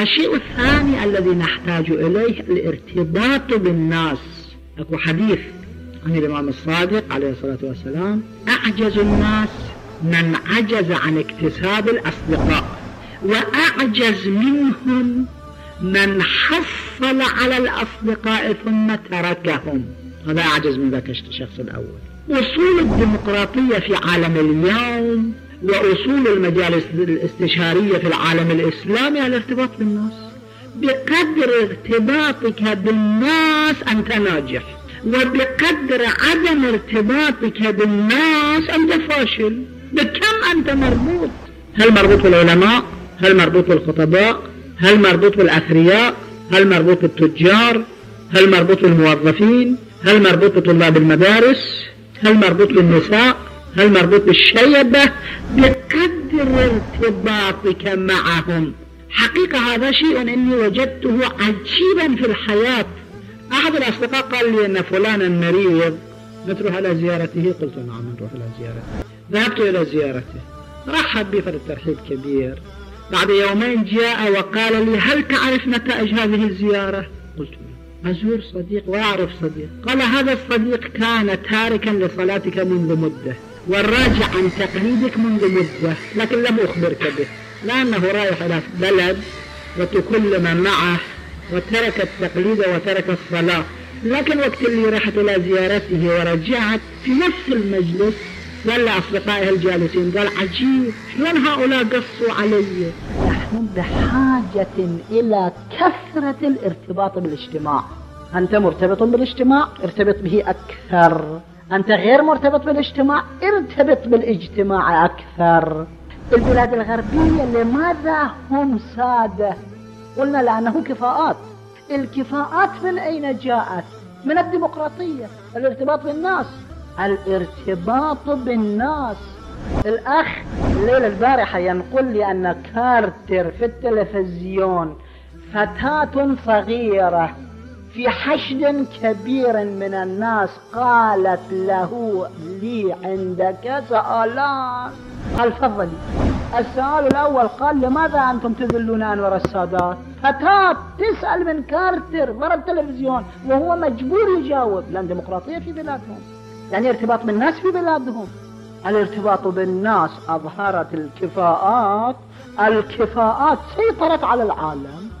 الشيء الثاني الذي نحتاج إليه الارتباط بالناس. أكو حديث عن الإمام الصادق عليه الصلاة والسلام أعجز الناس من عجز عن اكتساب الأصدقاء وأعجز منهم من حصل على الأصدقاء ثم تركهم. هذا أعجز من ذاك الشخص الأول. أصول الديمقراطية في عالم اليوم وأصول المجالس الاستشارية في العالم الإسلامي الارتباط بالناس. بقدر ارتباطك بالناس أنت ناجح وبقدر عدم ارتباطك بالناس أنت فاشل. بكم أنت مربوط؟ هل مربوط بالعلماء هل مربوط بالخطباء هل مربوط بالأثرياء هل مربوط بالتجار هل مربوط بالموظفين هل مربوط بطلاب المدارس؟ هل مربوط بالنساء هل مربوط بالشيبة؟ بقدر ارتباطك معهم. حقيقة هذا شيء إني وجدته عجيبا في الحياة. أحد الأصدقاء قال لي أن فلانا مريض. نتروح إلى زيارته. قلت نعم نروح إلى زيارته ذهبت إلى زيارته. رحب بي فرد ترحيب كبير. بعد يومين جاء وقال لي هل تعرف نتائج هذه الزيارة؟ قلت أزور صديق وأعرف صديق. قال هذا الصديق كان تاركا لصلاتك منذ مدة. والراجع عن تقليدك منذ مدة لكن لم أخبرك به. لأنه رايح إلى بلد وتكلم معه وترك التقليد وترك الصلاة. لكن وقت اللي رحت إلى زيارته ورجعت في نفس المجلس قال لأصدقائه الجالسين قال عجيب شلون هؤلاء قصوا علي؟ نحن بحاجة إلى كثرة الارتباط بالاجتماع. أنت مرتبط بالاجتماع؟ ارتبط به أكثر. أنت غير مرتبط بالاجتماع ارتبط بالاجتماع أكثر. البلاد الغربية لماذا هم سادة؟ قلنا لأنه كفاءات. الكفاءات من أين جاءت؟ من الديمقراطية الارتباط بالناس. الارتباط بالناس. الأخ الليلة البارحة ينقل لي أن كارتر في التلفزيون فتاة صغيرة في حشد كبير من الناس قالت له لي عندك سؤالان. قال تفضلي. السؤال الأول قال لماذا أنتم تذلون أنور السادات فتاة تسأل من كارتر ورا التلفزيون وهو مجبور يجاوب. لأن ديمقراطية في بلادهم. يعني ارتباط بالناس في بلادهم. الارتباط بالناس أظهرت الكفاءات. الكفاءات سيطرت على العالم.